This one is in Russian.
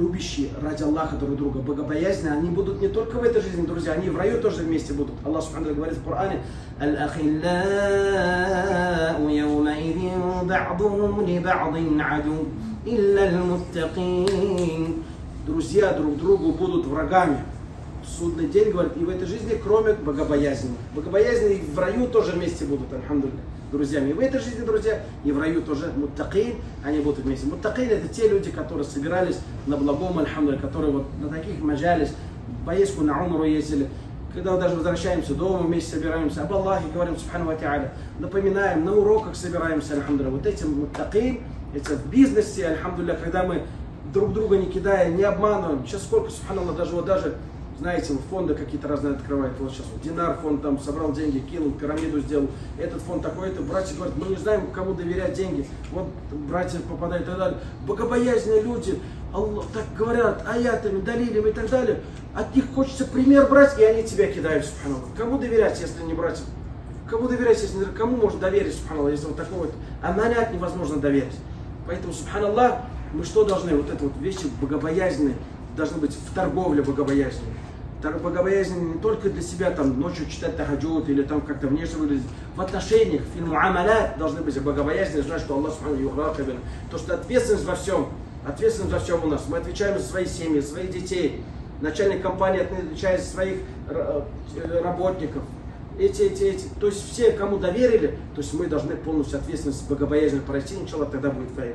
любящие ради Аллаха друг друга, богобоязненные, они будут не только в этой жизни, друзья, они в раю тоже вместе будут. Аллах Субхану говорит в Коране, Друзья друг другу будут врагами. Судный день, говорит, и в этой жизни, кроме богобоязненных. Богобоязненные в раю тоже вместе будут, альхамдулилля друзьями. И в этой жизни, друзья, и в раю тоже муттакин, они будут вместе. Муттакин это те люди, которые собирались на благом, альхамдулля, которые вот на таких маджалис, поездку на умру ездили, когда даже возвращаемся дома, вместе собираемся, об Аллахе говорим, субхану ва напоминаем, на уроках собираемся, альхамдулля. Вот этим муттакин, это в бизнесе, альхамдулля, когда мы друг друга не кидая, не обманываем. Сейчас сколько, субханаллах, даже вот даже знаете, фонды какие-то разные открывают. Вот сейчас вот Динар фонд там собрал деньги, кинул, пирамиду сделал. Этот фонд такой, это братья говорят, мы не знаем, кому доверять деньги. Вот братья попадают и так далее. Богобоязненные люди, Аллах, так говорят, аятами, далилями и так далее. От них хочется пример брать, и они тебя кидают, субханаллах. Кому доверять, если не братьям? Кому доверять, если кому можно доверить, субханаллах, если вот такой вот аманят невозможно доверить. Поэтому, субханаллах, мы что должны, вот это вот вещи богобоязненные, должны быть в торговле богобоязненные богобоязнь не только для себя, там, ночью читать тахаджуд или там как-то внешне выглядеть. В отношениях, в фильму Амаля должны быть богобоязненные, знать, что Аллах Субхану. То, что ответственность во всем, ответственность во всем у нас. Мы отвечаем за свои семьи, за своих детей. Начальник компании отвечает за своих э, работников. Эти, эти, эти. То есть все, кому доверили, то есть мы должны полностью ответственность богобоязненно пройти, иншаллах, тогда будет фаин.